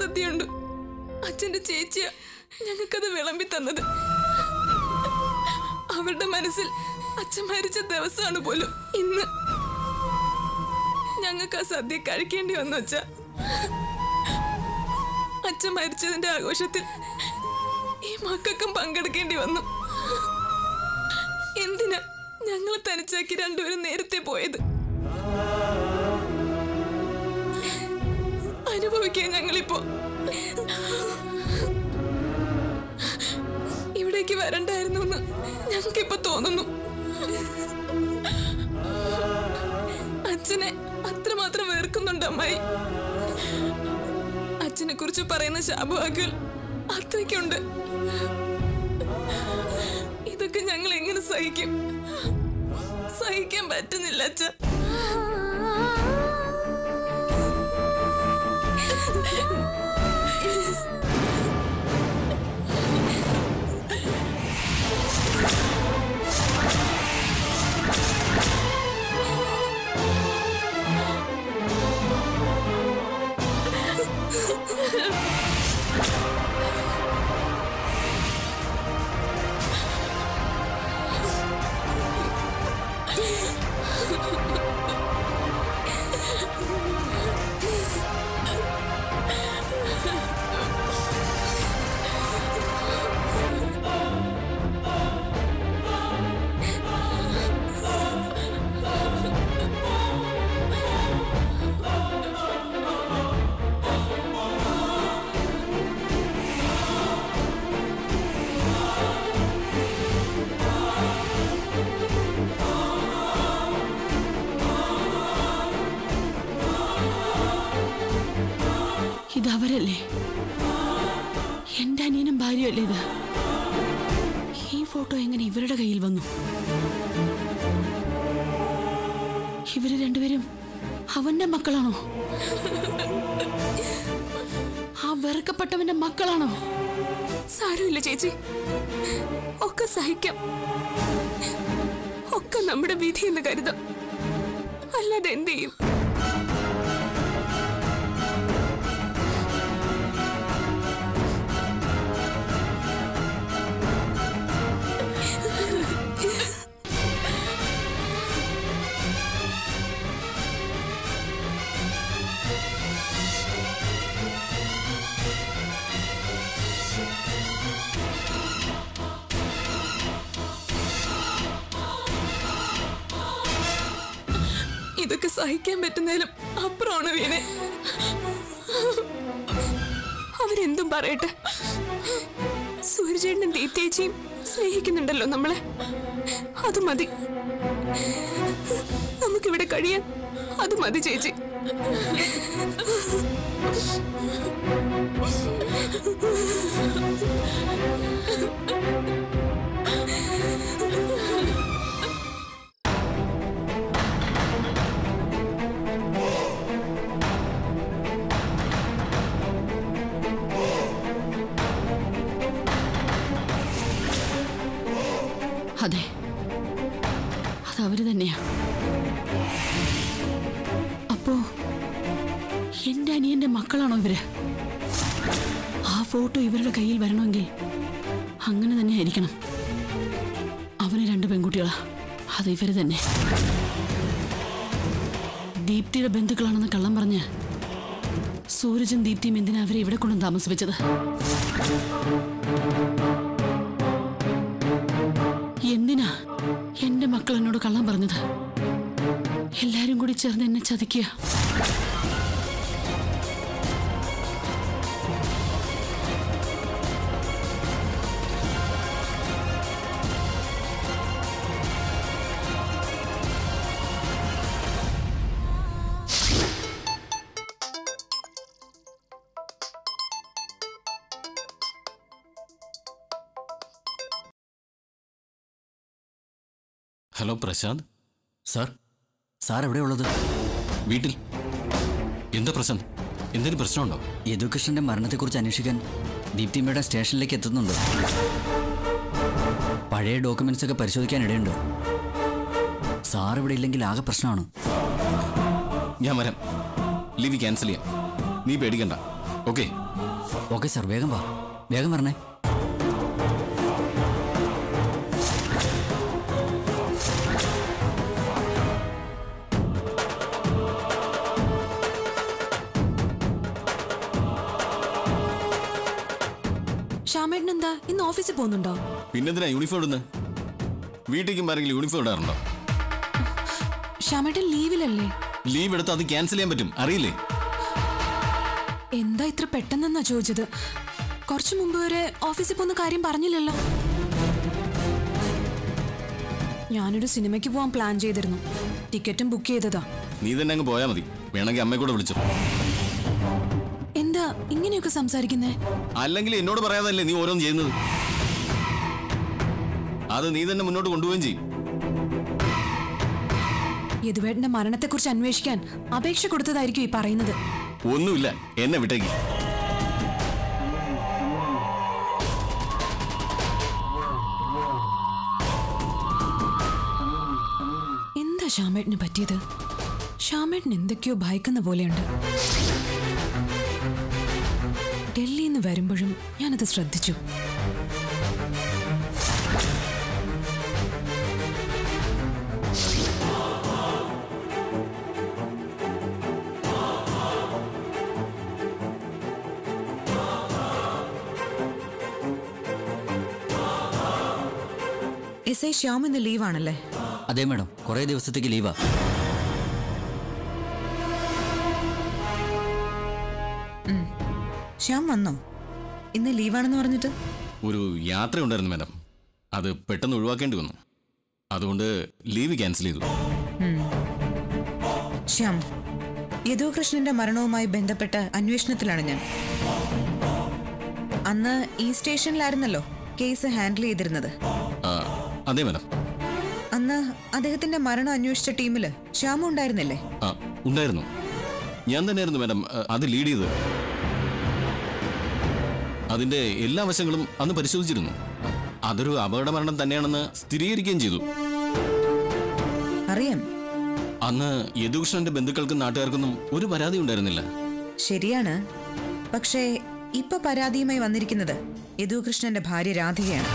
ബലസദ്യയുണ്ട് അച്ഛന്റെ ചേച്ചിയ ഞങ്ങൾക്കത് വിളമ്പി തന്നത്. അവരുടെ മനസ്സിൽ അച്ഛൻ മരിച്ച ദിവസമാണ് പോലും ഇന്ന്. ഞങ്ങൾക്ക് ആ സദ്യ കഴിക്കേണ്ടി വന്നു അച്ഛ. അച്ഛൻ മരിച്ചതിന്റെ ആഘോഷത്തിൽ ഈ മക്കൾക്കും പങ്കെടുക്കേണ്ടി വന്നു. എന്തിനാ ഞങ്ങൾ തനിച്ചാക്കി രണ്ടുപേരും നേരത്തെ പോയത്? അനുഭവിക്കുക ഞങ്ങളിപ്പോ. ഇവിടേക്ക് വരണ്ടായിരുന്നു എന്ന് ഞങ്ങൾക്കിപ്പോ തോന്നുന്നു. അച്ഛനെ അത്രമാത്രം വെറുക്കുന്നുണ്ട് അമ്മായി. അച്ഛനെ കുറിച്ച് പറയുന്ന ശാപവാക്കുകൾ അത്രയ്ക്കുണ്ട്. ഇതൊക്കെ ഞങ്ങൾ എങ്ങനെ സഹിക്കും? സഹിക്കാൻ പറ്റുന്നില്ല അച്ഛ. മക്കളാണോ? ആ വെറുക്കപ്പെട്ടവന്റെ മക്കളാണോ? സാരമില്ല ചേച്ചി. ഒക്കെ സഹിക്കാം. ഒക്കെ നമ്മുടെ വിധി എന്ന് കരുതാം. അല്ലാതെ എന്ത് ചെയ്യും? സഹിക്കാൻ പറ്റുന്നതിലും അപ്പുറമാണ് വീണെ. അവരെന്തും പറയട്ടെ. സൂര്യചേട്ടനും ദീപ്തേച്ചിയും സ്നേഹിക്കുന്നുണ്ടല്ലോ നമ്മളെ. അത് മതി. നമുക്കിവിടെ കഴിയാൻ അത് മതി ചേച്ചി. എന്റെ അനിയന്റെ മക്കളാണോ ഇവർ? ആ ഫോട്ടോ ഇവരുടെ കയ്യിൽ വരണമെങ്കിൽ അങ്ങനെ തന്നെ ആയിരിക്കണം. അവന് രണ്ട് പെൺകുട്ടികളാ. അത് ഇവർ തന്നെ. ദീപ്തിയുടെ ബന്ധുക്കളാണെന്ന് കള്ളം പറഞ്ഞ് സൂരജും ദീപ്തിയും എന്തിനാ അവരെ ഇവിടെ കൊണ്ടും താമസിപ്പിച്ചത്? എന്തിനാ എന്റെ മക്കൾ എന്നോട് കള്ളം പറഞ്ഞത്? എല്ലാരും കൂടി ചേർന്ന് എന്നെ ചതിക്കുക. ഹലോ പ്രശാന്ത്. സാർ സാർ എവിടെയുള്ളത് വീട്ടിൽ. എന്താ പ്രശ്നം? എന്തെങ്കിലും പ്രശ്നമുണ്ടോ? യദുകൃഷ്ണന്റെ മരണത്തെക്കുറിച്ച് അന്വേഷിക്കാൻ ദീപ്തിമ്മയുടെ സ്റ്റേഷനിലേക്ക് എത്തുന്നുണ്ട്. പഴയ ഡോക്യുമെന്റ്സ് ഒക്കെ പരിശോധിക്കാൻ ഇടയുണ്ട്. സാർ ഇവിടെ ഇല്ലെങ്കിൽ ആകെ പ്രശ്നമാണ്. ഞാൻ വരാം. ലീവ് ക്യാൻസൽ ചെയ്യാം. നീ പേടിക്കണ്ട. ഓക്കെ. ഓക്കെ സാർ വേഗം വാ. വേഗം വരണേ. ശ്യാമേട്ടൻ എന്താ ഇന്ന് ഓഫീസിൽ പോകുന്നുണ്ടോ? പിന്നെന്തിനാ യൂണിഫോം ഇടുന്നത് വീട്ടിലേക്കും ആരെങ്കിലും യൂണിഫോം ഇടാറുണ്ടോ? ശ്യാമേട്ടൻ ലീവിലല്ലേ? ലീവ് എടുത്ത് അത് ക്യാൻസൽ ചെയ്യാൻ പറ്റും. അറിയില്ലേ? എന്താ ഇത്ര പെട്ടെന്നെന്നാ ചോദിച്ചത്? കുറച്ചു മുമ്പ് വരെ ഓഫീസിൽ പോകുന്ന കാര്യം പറഞ്ഞില്ലല്ലോ. ഞാനൊരു സിനിമയ്ക്ക് പോകാൻ പ്ലാൻ ചെയ്തിരുന്നു. ടിക്കറ്റും ബുക്ക് ചെയ്തതാ. നീ തന്നെ അങ്ങ് പോയാൽ മതി. വേണമെങ്കിൽ അമ്മയെ കൂടെ വിളിച്ചു. എന്താ ഇങ്ങനെയൊക്കെ സംസാരിക്കുന്നേ? അല്ലെങ്കിൽ എന്നോട് പറയാതല്ലേ നീ ഓരോന്ന് ചെയ്യുന്നത്? അത് നീ തന്നെ മുന്നോട്ട് കൊണ്ടുപോവുകയും ചെയ്യും. യദുവേട്ടന്റെ മരണത്തെക്കുറിച്ച് അന്വേഷിക്കാൻ അപേക്ഷ കൊടുത്തതായിരിക്കും ഈ പറയുന്നത്. ഒന്നുമില്ല എന്നെ വിട്ടേക്ക്. എന്താ ശ്യാമേട്ടന് പറ്റിയത്? ശ്യാമേട്ടൻ എന്തൊക്കെയോ ഭയക്കുന്ന പോലെയുണ്ട്. ഡൽഹിയിൽ നിന്ന് വരുമ്പോഴും ഞാനത് ശ്രദ്ധിച്ചു. എസ് ഐ ശ്യാം ഇന്ന് ലീവാണല്ലേ? അതെ മാഡം. കുറേ ദിവസത്തേക്ക് ലീവാ. ശ്യാം വന്നോ? ഇന്ന് ലീവാണെന്ന് പറഞ്ഞിട്ട്? ഒരു യാത്ര ഉണ്ടായിരുന്നു മാഡം. അത് പെട്ടെന്ന് ഒഴിവാക്കേണ്ടി വന്നു. അതുകൊണ്ട് ലീവ് ക്യാൻസൽ ചെയ്തു. ശ്യാം യദുകൃഷ്ണന്റെ മരണവുമായി ബന്ധപ്പെട്ട അന്വേഷണത്തിലാണ് ഞാൻ. അന്ന് ഈ സ്റ്റേഷനിലായിരുന്നല്ലോ കേസ് ഹാൻഡിൽ ചെയ്തിരുന്നത്. അതെ മാഡം. അന്ന് അദ്ദേഹത്തിന്റെ മരണം അന്വേഷിച്ച ടീമിൽ ശ്യാമു ഉണ്ടായിരുന്നില്ലേ ഉണ്ടായിരുന്നു. ഞാൻ തന്നെയായിരുന്നു മാഡം. അത് ലീഡ് ചെയ്തത്. അതിന്റെ എല്ലാ വശങ്ങളും അന്ന് പരിശോധിച്ചിരുന്നു. അതൊരു അപകട മരണം തന്നെയാണെന്ന് സ്ഥിരീകരിക്കുകയും ചെയ്തു. അറിയാം. അന്ന് യദുകൃഷ്ണന്റെ ബന്ധുക്കൾക്കും നാട്ടുകാർക്കൊന്നും ഒരു പരാതി ഉണ്ടായിരുന്നില്ല. ശരിയാണ്. പക്ഷേ ഇപ്പൊ പരാതിയുമായി വന്നിരിക്കുന്നത് യദുകൃഷ്ണന്റെ ഭാര്യ രാധികയാണ്.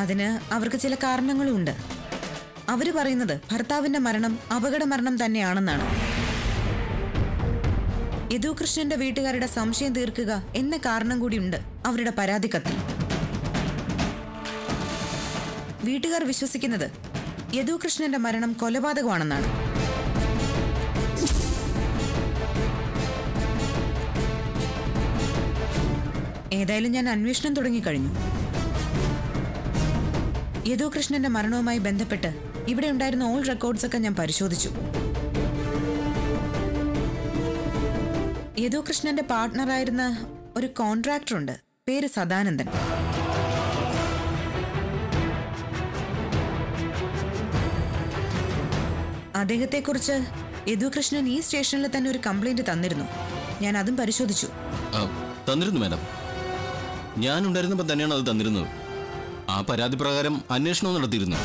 അതിന് അവർക്ക് ചില കാരണങ്ങളുമുണ്ട് അവർ പറയുന്നത് ഭർത്താവിന്റെ മരണം അപകട മരണം തന്നെയാണെന്നാണ്. യദുകൃഷ്ണന്റെ വീട്ടുകാരുടെ സംശയം തീർക്കുക എന്ന കാരണം കൂടിയുണ്ട് അവരുടെ പരാതി കത്തിൽ വീട്ടുകാർ വിശ്വസിക്കുന്നത് യദുകൃഷ്ണന്റെ മരണം കൊലപാതകമാണെന്നാണ്. ഏതായാലും ഞാൻ അന്വേഷണം തുടങ്ങിക്കഴിഞ്ഞു. യദുകൃഷ്ണന്റെ മരണവുമായി ബന്ധപ്പെട്ട് ഇവിടെ ഉണ്ടായിരുന്ന ഓൾ റെക്കോർഡ്സ് ഒക്കെ ഞാൻ പരിശോധിച്ചു. യദുകൃഷ്ണന്റെ പാർട്ട്ണറായിരുന്ന ഒരു കോൺട്രാക്ടർ ഉണ്ട്. പേര് സദാനന്ദൻ. അദ്ദേഹത്തെക്കുറിച്ച് യദുകൃഷ്ണൻ ഈ സ്റ്റേഷനിൽ തന്നെ ഒരു കംപ്ലൈന്റ് തന്നിരുന്നു. ഞാൻ അതും പരിശോധിച്ചു. തന്നിരുന്നു മാഡം ഞാൻ ഉണ്ടായിരുന്നപ്പോൾ തന്നെയാണ് അത് തന്നിരുന്നത്. ആ പരാതി പ്രകാരം അന്വേഷണവും നടത്തിയിരുന്നു.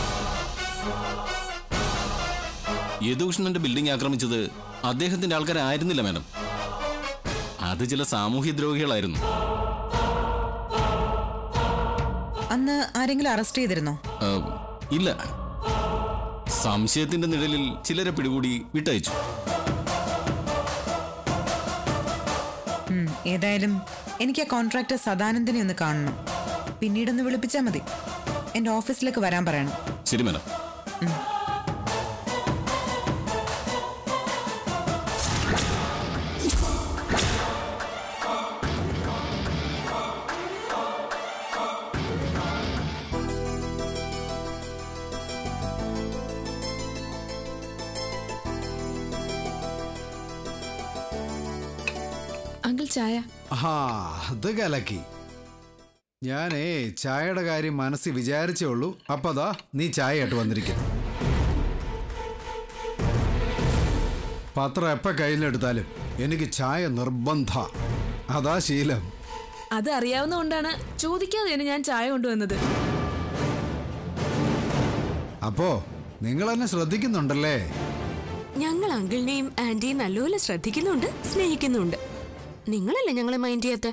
യദുകൃഷ്ണന്റെ ബിൽഡിംഗ് ആക്രമിച്ചത് അദ്ദേഹത്തിന്റെ ആൾക്കാരായിരുന്നില്ല മാഡം അത് ചില സാമൂഹ്യ ദ്രോഹികളായിരുന്നു. അന്ന് ആരെങ്കിലും അറസ്റ്റ് ചെയ്തിരുന്നോ? ഇല്ല. സംശയത്തിന്റെ നിഴലിൽ ചിലരെ പിടികൂടി വിട്ടയച്ചു. ഉം, ഏതായാലും എനിക്ക് ആ കോൺട്രാക്ടർ സദാനന്ദനെ ഒന്ന് കാണണം. പിന്നീടൊന്ന് വിളിപ്പിച്ചാൽ മതി. എന്റെ ഓഫീസിലേക്ക് വരാൻ പറയണം. ശരി മാഡം. ചായ? അത് കലക്കി. ഞാനേ ചായയുടെ കാര്യം മനസ്സിൽ വിചാരിച്ചേ ഉള്ളൂ. അപ്പതാ നീ ചായയായിട്ട് വന്നിരിക്കുന്നു പത്രം എപ്പ കയ്യിലെടുത്താലും എനിക്ക് ചായ നിർബന്ധ. അതാ ശീലം. അത് അറിയാവുന്നതുകൊണ്ടാണ് ചോദിക്കാതെ ഞാൻ ചായ കൊണ്ടുവന്നത്. അപ്പോ നിങ്ങൾ എന്നെ ശ്രദ്ധിക്കുന്നുണ്ടല്ലേ? ഞങ്ങൾ അങ്കിളിനെയും ആന്റിയും നല്ലപോലെ ശ്രദ്ധിക്കുന്നുണ്ട് സ്നേഹിക്കുന്നുണ്ട്. നിങ്ങളല്ലേ ഞങ്ങളെ മൈൻഡ് ചെയ്യാത്ത?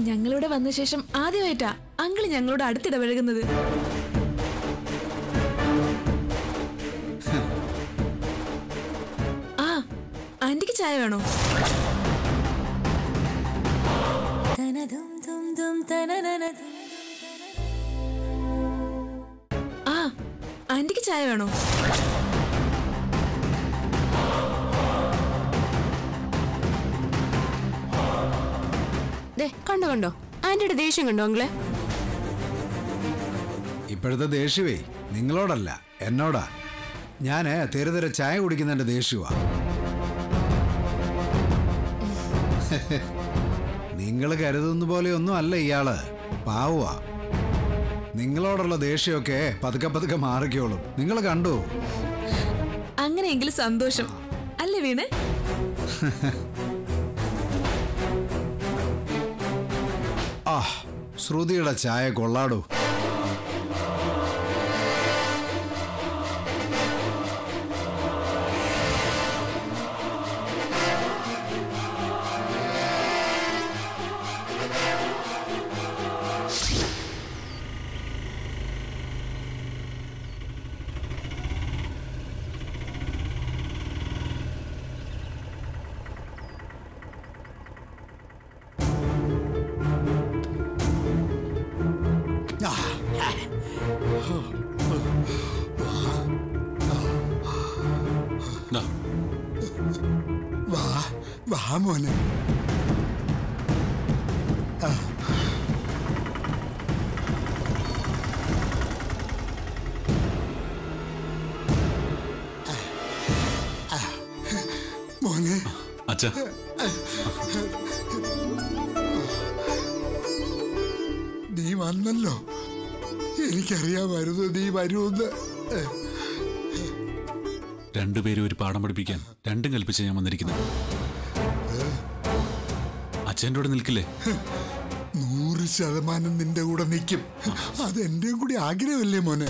ഞങ്ങളിവിടെ വന്ന ശേഷം ആദ്യമായിട്ടാ അങ്കിൾ ഞങ്ങളോട് അടുത്തിടപഴകുന്നത് ആ ആന്റിക്ക് ചായ വേണോ? ആ ആന്റിക്ക് ചായ വേണോ? ദേ കണ്ടോ കണ്ടോ? ആന്റിയുടെ ദേഷ്യം കണ്ടോ അങ്ങളെ ഇപ്പോഴത്തെ ദേഷ്യമേ നിങ്ങളോടല്ല എന്നോടാ. ഞാൻ തെരുതെരെ ചായ കുടിക്കുന്നതിന്റെ ദേഷ്യവാ. നിങ്ങൾ കരുതുന്ന പോലെ ഒന്നും അല്ല ഇയാൾ പാവുവാ. നിങ്ങളോടുള്ള ദേഷ്യമൊക്കെ പതുക്കെ പതുക്കെ മാറിക്കോളും. നിങ്ങൾ കണ്ടു. അങ്ങനെയെങ്കിൽ സന്തോഷം. അല്ലേ വീണേ? ശ്രുതിയുടെ ചായ കൊള്ളാടൂ. മോനെ മോനെ അച്ഛാ. നീ വന്നല്ലോ. എനിക്കറിയാമായിരുന്നു നീ വരുമെന്ന്. രണ്ടുപേരും ഒരു പാഠം പഠിപ്പിക്കാൻ രണ്ടും കൽപ്പിച്ച് ഞാൻ വന്നിരിക്കുന്നത്. അച്ഛന്റെ കൂടെ നിൽക്കില്ലേ? നൂറ് ശതമാനം നിന്റെ കൂടെ നിൽക്കും. അത് എന്റെയും കൂടി ആഗ്രഹമല്ലേ മോനെ?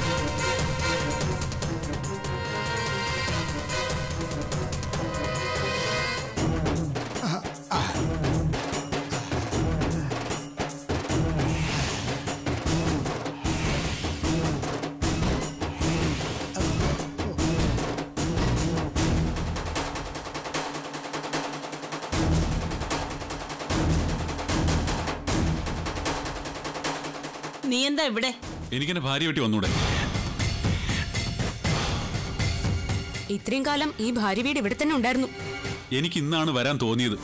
എന്താ ഇവിടെ? എനിക്കെന്റെ ഭാര്യ വെട്ടി വന്നൂടെ. ഇത്രയും കാലം ഈ ഭാര്യ വീട് ഇവിടെ തന്നെ ഉണ്ടായിരുന്നു. എനിക്ക് ഇന്നാണ് വരാൻ തോന്നിയത്.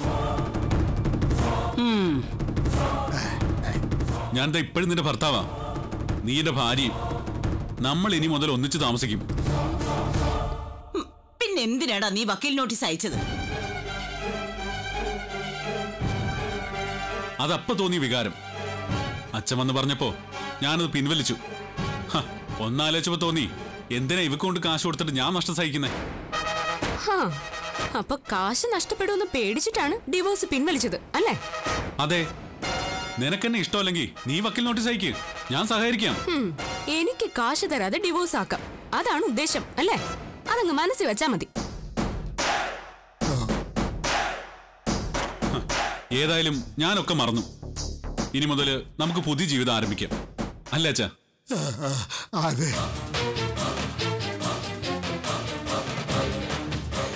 ഞാൻ എന്താ ഇപ്പോഴും നിന്റെ ഭർത്താവാ. നീ എന്റെ ഭാര്യയും. നമ്മൾ ഇനി മുതൽ ഒന്നിച്ച് താമസിക്കും. പിന്നെ എന്തിനാടാ നീ വക്കീൽ നോട്ടീസ് അയച്ചത്? അതപ്പ തോന്നിയ വികാരം. അച്ഛൻ വന്ന് പറഞ്ഞപ്പോ ഞാനത് പിൻവലിച്ചു. ഒന്നാലോചിച്ചപ്പോ തോന്നി എന്തിനാ ഇവക്ക് കൊണ്ട് കാശ് കൊടുത്തിട്ട് ഞാൻ നഷ്ടം സഹിക്കുന്നേ? അപ്പൊ കാശ് നഷ്ടപ്പെടുമെന്ന് പേടിച്ചിട്ടാണ് ഡിവോഴ്സ് പിൻവലിച്ചത് അല്ലേ? അതെ. നിനക്കെന്നെ ഇഷ്ടമല്ലെങ്കിൽ നീ വക്കീൽ നോട്ടീസ് അയക്ക്. ഞാൻ സഹകരിക്കാം. എനിക്ക് കാശ് തരാതെ ഡിവോഴ്സ് ആക്കാം. അതാണ് ഉദ്ദേശം അല്ലേ? അതങ്ങ് മനസ്സിൽ വെച്ചാ മതി. ഏതായാലും ഞാനൊക്കെ മറന്നു. ഇനി മുതൽ നമുക്ക് പുതിയ ജീവിതം ആരംഭിക്കാം. അല്ലേ അച്ഛാ? അതെ.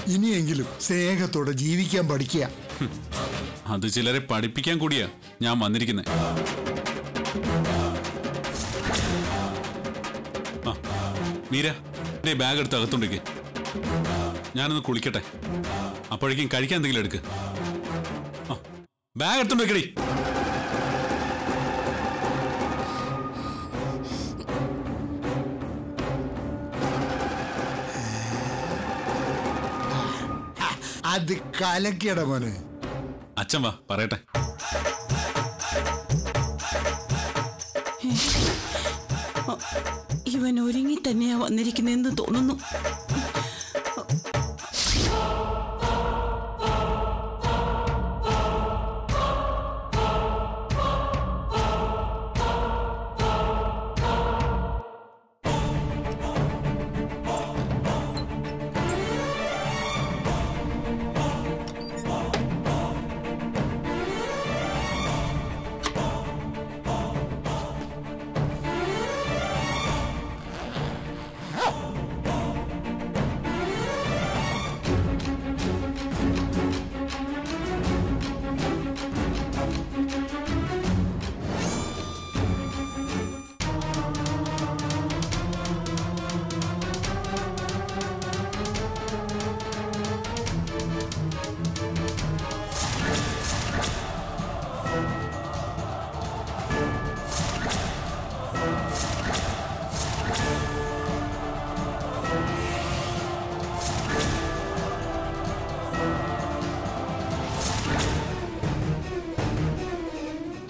ഇനിയെങ്കിലും സ്നേഹത്തോടെ ജീവിക്കാൻ പഠിക്കുക. അത് ചിലരെ പഠിപ്പിക്കാൻ കൂടിയാ ഞാൻ വന്നിരിക്കുന്നത് മീര എന്റെ ബാഗ് എടുത്ത് അകത്തുണ്ടെങ്കിൽ ഞാനൊന്ന് കുളിക്കട്ടെ. അപ്പോഴേക്കും കഴിക്കാൻ എന്തെങ്കിലും എടുക്ക്. ബാഗ് എടുത്തുണ്ടേക്കടി കലക്കിയട മോനെ. അച്ഛൻ വാ പറയട്ടെ. ഇവൻ ഒരുങ്ങി തന്നെയാ വന്നിരിക്കുന്നെന്ന് തോന്നുന്നു.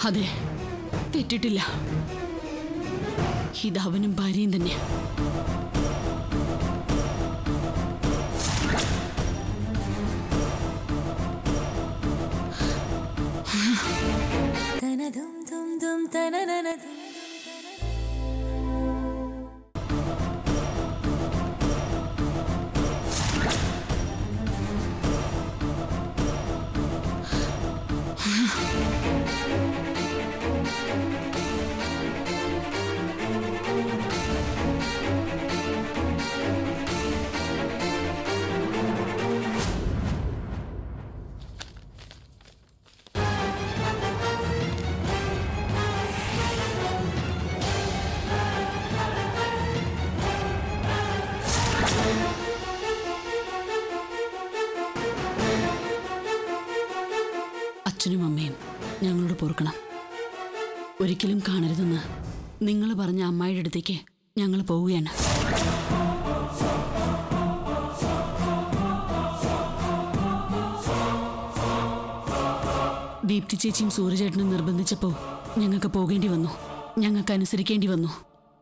അതെ. തെറ്റിട്ടില്ല. ഇത് അവനും ഭാര്യയും തന്നെയാ. അച്ഛനും അമ്മയും ഞങ്ങളോട് പൊറുക്കണം. ഒരിക്കലും കാണരുതെന്ന് നിങ്ങൾ പറഞ്ഞ അമ്മായിയുടെ അടുത്തേക്ക് ഞങ്ങൾ പോവുകയാണ്. ദീപ്തി ചേച്ചിയും സൂര്യചേട്ടനും നിർബന്ധിച്ചപ്പോൾ ഞങ്ങൾക്ക് പോകേണ്ടി വന്നു. ഞങ്ങൾക്ക് അനുസരിക്കേണ്ടി വന്നു.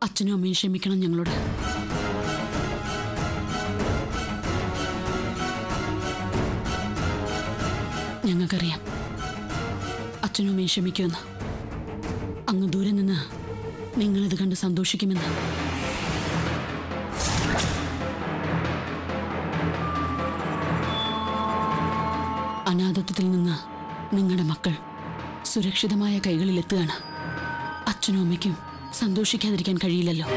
അച്ഛനും അമ്മയും ക്ഷമിക്കണം ഞങ്ങളോട്. ഞങ്ങൾക്കറിയാം. അച്ഛനും അമ്മയും ക്ഷമിക്കുമെന്ന്. അങ്ങ് ദൂരെ നിന്ന് നിങ്ങളിത് കണ്ട് സന്തോഷിക്കുമെന്ന്. അനാഥത്വത്തിൽ നിന്ന് നിങ്ങളുടെ മക്കൾ സുരക്ഷിതമായ കൈകളിലെത്തുകയാണ്. അച്ഛനും അമ്മയ്ക്കും സന്തോഷിക്കാതിരിക്കാൻ കഴിയില്ലല്ലോ.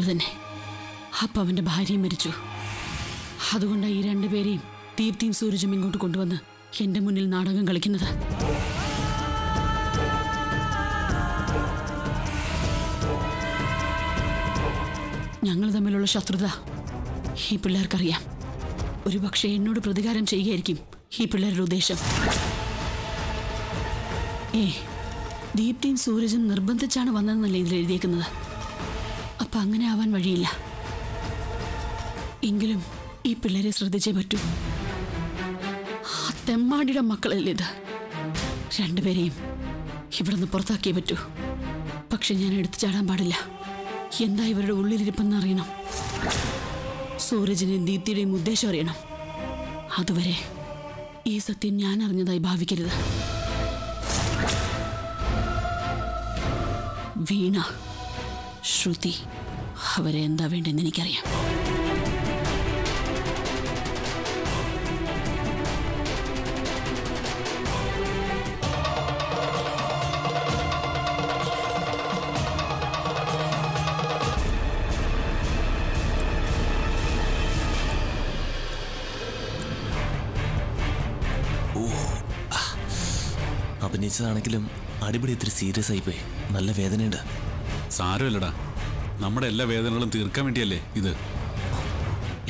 മക്കൾ തന്നെ. അപ്പൊ അവന്റെ ഭാര്യയും മരിച്ചു. അതുകൊണ്ടാണ് ഈ രണ്ടുപേരെയും ദീപ്തിയും സൂരജും ഇങ്ങോട്ട് കൊണ്ടുവന്ന് എന്റെ മുന്നിൽ നാടകം കളിക്കുന്നത്. ഞങ്ങൾ തമ്മിലുള്ള ശത്രുത ഈ പിള്ളേർക്കറിയാം. ഒരു പക്ഷേ എന്നോട് പ്രതികാരം ചെയ്യുകയായിരിക്കും ഈ പിള്ളേരുടെ ഉദ്ദേശം. ഏ ദീപ്തിയും സൂരജും നിർബന്ധിച്ചാണ് വന്നതെന്നല്ലേ ഇതിൽ എഴുതിയേക്കുന്നത്? അപ്പൊ അങ്ങനെ ആവാൻ വഴിയില്ല. എങ്കിലും ഈ പിള്ളേരെ ശ്രദ്ധിച്ചേ പറ്റൂ. തെമ്മാടിയുടെ മക്കളല്ലേ ഇത്? രണ്ടുപേരെയും ഇവിടുന്ന് പുറത്താക്കിയേ പറ്റൂ. പക്ഷെ ഞാൻ എടുത്തു ചാടാൻ പാടില്ല. എന്താ ഇവരുടെ ഉള്ളിലിരിപ്പെന്ന് അറിയണം. സൂരജിനെയും ദീപ്തിയുടെയും ഉദ്ദേശം അറിയണം. അതുവരെ ഈ സത്യം ഞാൻ അറിഞ്ഞതായി ഭാവിക്കരുത്. വീണ ശ്രുതി അവരെ എന്താ വേണ്ടെന്ന് എനിക്കറിയാം. അഭിനയിച്ചതാണെങ്കിലും അടിപൊളി ഇത്തിരി സീരിയസ് ആയിപ്പോയി. നല്ല വേദനയുണ്ട്. സാരമില്ലടാ. നമ്മുടെ എല്ലാ വേദനകളും തീർക്കാൻ വേണ്ടിയല്ലേ ഇത്?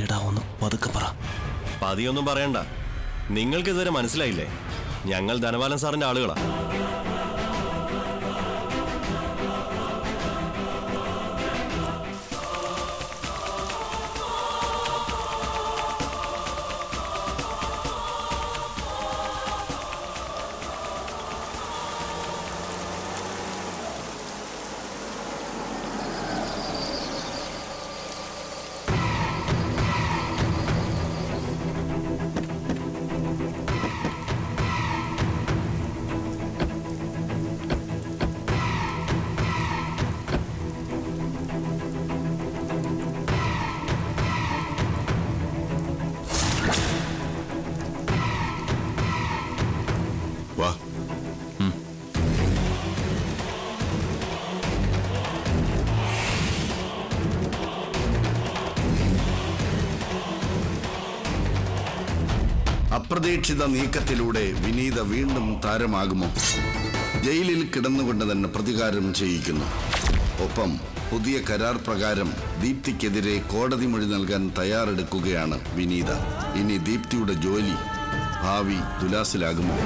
എടാ ഒന്ന് പതുക്കെ പറ. പതിയൊന്നും പറയണ്ട. നിങ്ങൾക്ക് ഇതുവരെ മനസ്സിലായില്ലേ? ഞങ്ങൾ ധനപാലൻ സാറിന്റെ ആളുകളാ. അപ്രതീക്ഷിത നീക്കത്തിലൂടെ വിനീത വീണ്ടും താരമാകുമോ? ജയിലിൽ കിടന്നുകൊണ്ട് തന്നെ പ്രതികാരം ചെയ്യിക്കുന്നു. ഒപ്പം പുതിയ കരാർ പ്രകാരം ദീപ്തിക്കെതിരെ കോടതി മൊഴി നൽകാൻ തയ്യാറെടുക്കുകയാണ് വിനീത. ഇനി ദീപ്തിയുടെ ജോലി ഭാവി തുലാസിലാകുമോ?